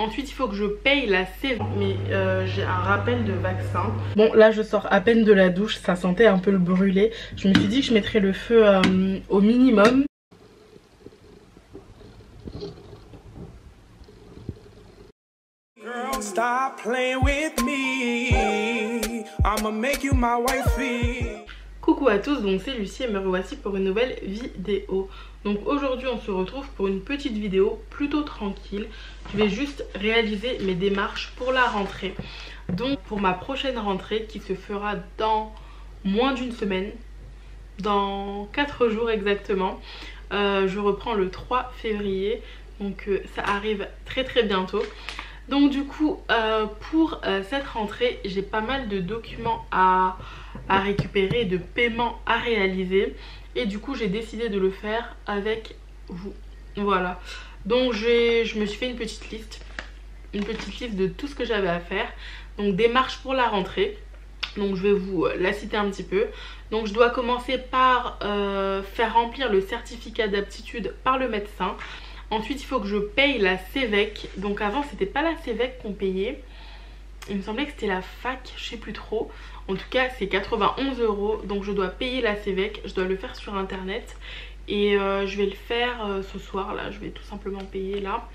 Ensuite, il faut que je paye la CV, mais euh, j'ai un rappel de vaccin. Bon, là, je sors à peine de la douche, ça sentait un peu le brûlé. Je me suis dit que je mettrais le feu euh, au minimum. Coucou à tous, donc c'est Lucie et me revoici pour une nouvelle vidéo. Donc aujourd'hui on se retrouve pour une petite vidéo plutôt tranquille. Je vais juste réaliser mes démarches pour la rentrée. Donc pour ma prochaine rentrée qui se fera dans moins d'une semaine, dans 4 jours exactement, euh, je reprends le 3 février. Donc euh, ça arrive très très bientôt. Donc du coup, euh, pour euh, cette rentrée, j'ai pas mal de documents à, récupérer, de paiements à réaliser. Et du coup, j'ai décidé de le faire avec vous. Voilà. Donc je me suis fait une petite liste. Une petite liste de tout ce que j'avais à faire. Donc démarche pour la rentrée. Donc je vais vous euh, la citer un petit peu. Donc je dois commencer par faire remplir le certificat d'aptitude par le médecin. Ensuite, il faut que je paye la CEVEC. Donc avant, c'était pas la CEVEC qu'on payait. Il me semblait que c'était la fac, je sais plus trop. En tout cas, c'est 91 euros. Donc je dois payer la CEVEC. Je dois le faire sur internet. Et euh, je vais le faire euh, ce soir là. Je vais tout simplement payer là.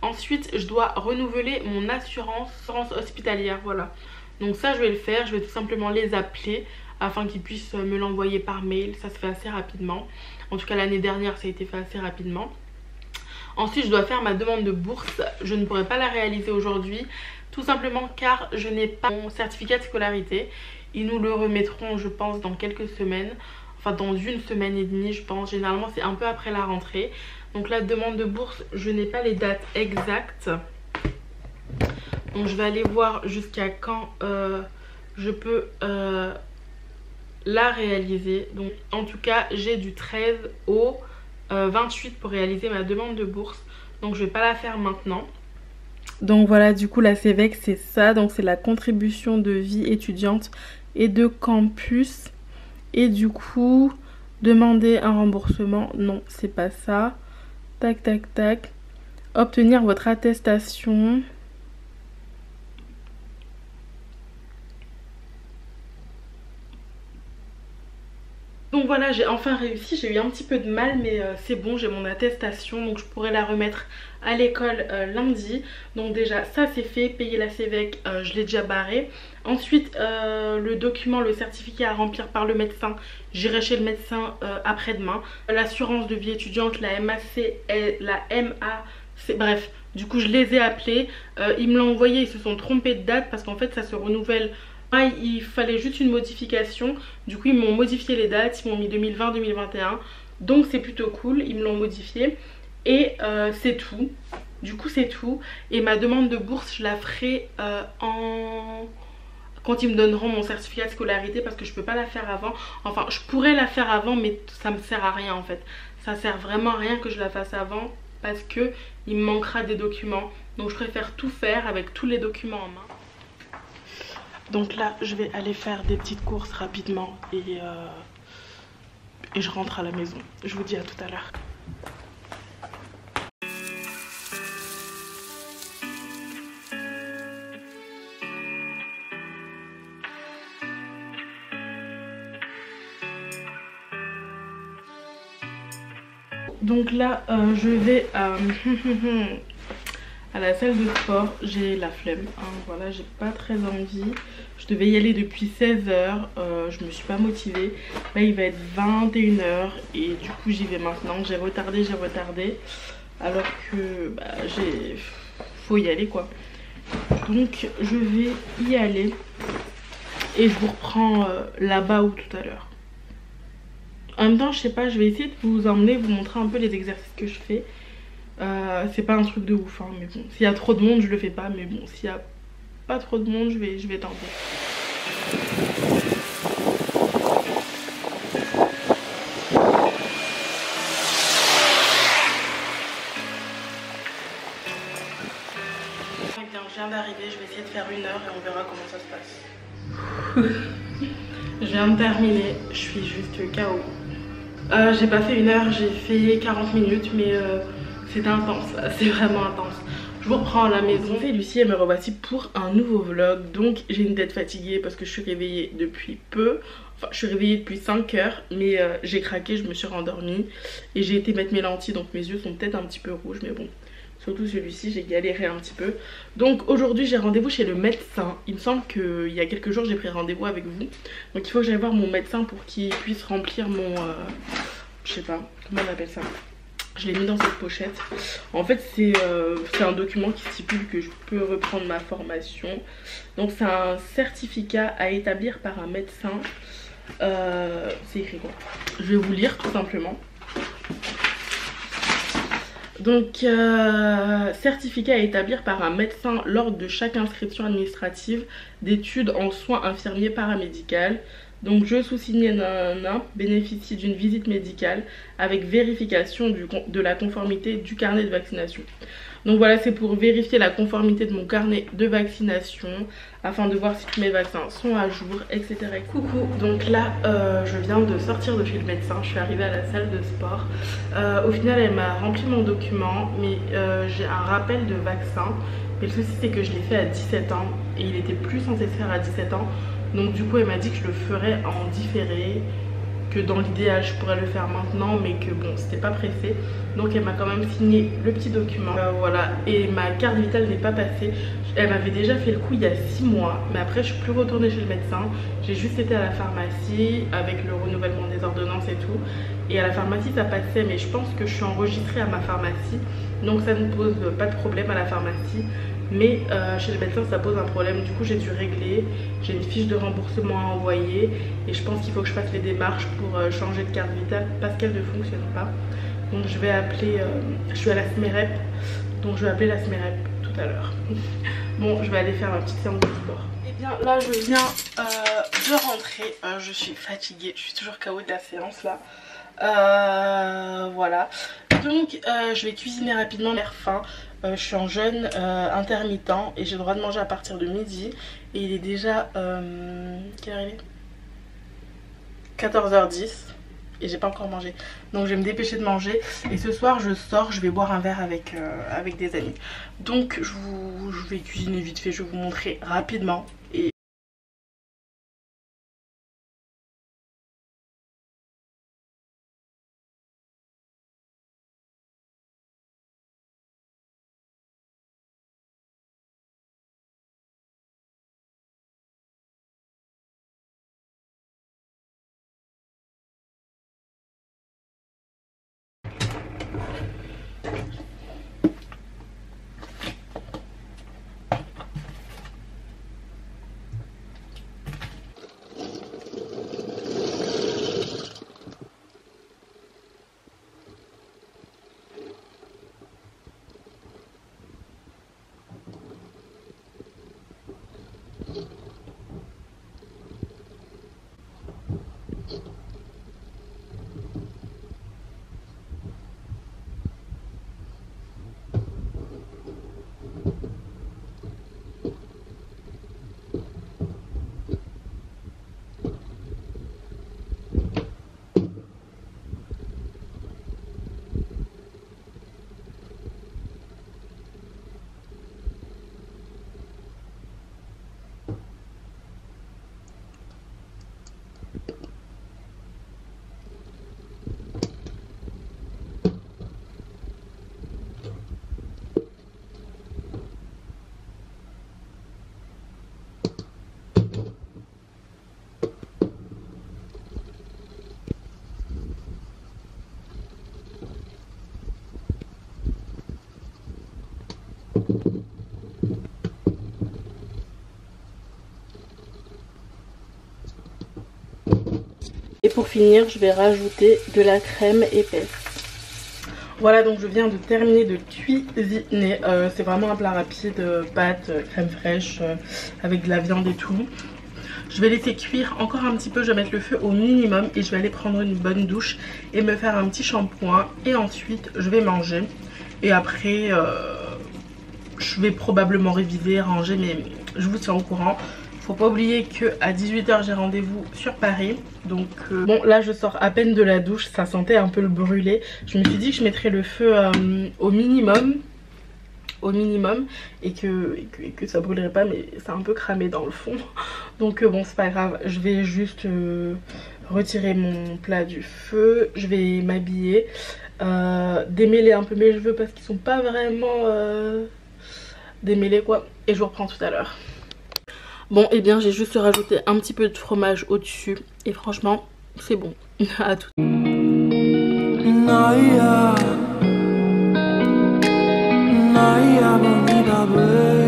Ensuite, je dois renouveler mon assurance, assurance hospitalière. Voilà. Donc ça, je vais le faire. Je vais tout simplement les appeler afin qu'ils puissent me l'envoyer par mail. Ça se fait assez rapidement. En tout cas, l'année dernière, ça a été fait assez rapidement. Ensuite, je dois faire ma demande de bourse. Je ne pourrai pas la réaliser aujourd'hui. Tout simplement car je n'ai pas mon certificat de scolarité. Ils nous le remettront, je pense, dans quelques semaines. Enfin, dans une semaine et demie, je pense. Généralement, c'est un peu après la rentrée. Donc la demande de bourse, je n'ai pas les dates exactes. Donc je vais aller voir jusqu'à quand euh, je peux euh, la réaliser. Donc en tout cas, j'ai du 13 au 28 euh, pour réaliser ma demande de bourse. Donc je vais pas la faire maintenant. Donc voilà, du coup la CEVEC c'est ça. Donc c'est la contribution de vie étudiante et de campus. Et du coup, demander un remboursement, non, c'est pas ça. Tac, tac, tac. Obtenir votre attestation. Donc voilà, j'ai enfin réussi, j'ai eu un petit peu de mal mais euh, c'est bon, j'ai mon attestation donc je pourrais la remettre à l'école euh, lundi. Donc déjà ça c'est fait, payer la CEVEC, euh, je l'ai déjà barré. Ensuite le document, le certificat à remplir par le médecin, j'irai chez le médecin après-demain. L'assurance de vie étudiante, la MAC, la MAC, bref, du coup je les ai appelés, ils me l'ont envoyé, ils se sont trompés de date parce qu'en fait ça se renouvelle il fallait juste une modification. Du coup, ils m'ont modifié les dates. Ils m'ont mis 2020-2021. Donc, c'est plutôt cool. Ils me l'ont modifié. Et euh, c'est tout. Du coup, c'est tout. Et ma demande de bourse, je la ferai euh, en quand ils me donneront mon certificat de scolarité parce que je peux pas la faire avant. Enfin, je pourrais la faire avant mais ça me sert à rien en fait. Ça sert vraiment à rien que je la fasse avant parce que il me manquera des documents. Donc je préfère tout faire avec tous les documents en main. Donc là, je vais aller faire des petites courses rapidement et, euh, et je rentre à la maison. Je vous dis à tout à l'heure. Donc là, euh, je vais... Euh, à la salle de sport. J'ai la flemme, hein, voilà, j'ai pas très envie. Je devais y aller depuis 16h, euh, je me suis pas motivée. Là il va être 21h et du coup j'y vais maintenant. J'ai retardé, j'ai retardé. Alors que bah, j'ai... faut y aller quoi. Donc je vais y aller et je vous reprends euh, là-bas ou tout à l'heure. En même temps, je sais pas, je vais essayer de vous emmener, vous montrer un peu les exercices que je fais. Euh, c'est pas un truc de ouf, hein, mais bon, s'il y a trop de monde, je le fais pas, mais bon, s'il y a pas trop de monde, je vais, je vais tenter. je viens d'arriver, je vais essayer de faire une heure et on verra comment ça se passe. je viens de terminer, je suis juste KO. Euh, j'ai pas fait une heure, j'ai fait 40 minutes, mais... Euh, c'est intense, c'est vraiment intense. Je vous reprends à la maison. C'est Lucie et me revoici pour un nouveau vlog. Donc j'ai une tête fatiguée parce que je suis réveillée depuis peu. Enfin je suis réveillée depuis 5 heures mais euh, j'ai craqué, je me suis rendormie. Et j'ai été mettre mes lentilles donc mes yeux sont peut-être un petit peu rouges mais bon. Surtout celui-ci, j'ai galéré un petit peu. Donc aujourd'hui, j'ai rendez-vous chez le médecin. Il me semble qu'il y a quelques jours, j'ai pris rendez-vous avec vous. Donc il faut que j'aille voir mon médecin pour qu'il puisse remplir mon... Euh, je sais pas, comment on appelle ça? Je l'ai mis dans cette pochette. En fait, euh, c'est un document qui stipule que je peux reprendre ma formation. Donc, c'est un certificat à établir par un médecin. Euh, c'est écrit quoi? Je vais vous lire tout simplement. Donc, euh, certificat à établir par un médecin lors de chaque inscription administrative d'études en soins infirmiers paramédicales donc je sous-signé Nana bénéficie d'une visite médicale avec vérification de la conformité du carnet de vaccination. Donc voilà, c'est pour vérifier la conformité de mon carnet de vaccination afin de voir si tous mes vaccins sont à jour, etc. Coucou, donc là euh, je viens de sortir de chez le médecin, je suis arrivée à la salle de sport. Euh, au final elle m'a rempli mon document, mais euh, j'ai un rappel de vaccin. Mais le souci c'est que je l'ai fait à 17 ans et il était plus censé se faire à 17 ans. Donc du coup elle m'a dit que je le ferais en différé, que dans l'idéal je pourrais le faire maintenant mais que bon c'était pas pressé. Donc elle m'a quand même signé le petit document. Euh, voilà et ma carte vitale n'est pas passée. Elle m'avait déjà fait le coup il y a 6 mois mais après je suis plus retournée chez le médecin. J'ai juste été à la pharmacie avec le renouvellement des ordonnances et tout. Et à la pharmacie ça passait mais je pense que je suis enregistrée à ma pharmacie. Donc ça ne pose pas de problème à la pharmacie mais euh, chez le médecin ça pose un problème. Du coup j'ai dû régler. J'ai une fiche de remboursement à envoyer. Et je pense qu'il faut que je fasse les démarches pour euh, changer de carte vitale parce qu'elle ne fonctionne pas. Donc je vais appeler euh, je suis à la SMEREP. Donc je vais appeler la SMEREP tout à l'heure. Bon je vais aller faire ma petite séance de sport. Et eh bien là je viens de rentrer. Je suis fatiguée. Je suis toujours KO de la séance là. Voilà. Donc je vais cuisiner rapidement l'air euh, je suis en jeûne euh, intermittent et j'ai le droit de manger à partir de midi. Et il est déjà... Euh, quelle heure il est? 14h10 et j'ai pas encore mangé. Donc je vais me dépêcher de manger. Et ce soir je sors je vais boire un verre avec, avec des amis. Donc je, je vais cuisiner vite fait. Je vais vous montrer rapidement Et pour finir, je vais rajouter de la crème épaisse. Voilà, donc je viens de terminer de cuisiner. Euh, c'est vraiment un plat rapide, euh, pâte, euh, crème fraîche, avec de la viande et tout. Je vais laisser cuire encore un petit peu, je vais mettre le feu au minimum et je vais aller prendre une bonne douche et me faire un petit shampoing. Et ensuite, je vais manger. Et après, je vais probablement réviser, ranger, mais je vous tiens au courant. Faut pas oublier que à 18h j'ai rendez-vous sur Paris. Donc euh, bon là je sors à peine de la douche, ça sentait un peu le brûlé. Je me suis dit que je mettrais le feu euh, au minimum au minimum et que, que, ça brûlerait pas mais c'est un peu cramé dans le fond. Donc euh, bon c'est pas grave, je vais juste retirer mon plat du feu, je vais m'habiller, démêler un peu mes cheveux parce qu'ils sont pas vraiment démêlés quoi et je vous reprends tout à l'heure. Bon et eh bien j'ai juste rajouté un petit peu de fromage au dessus et franchement c'est bon. à tout. Naya, Naya.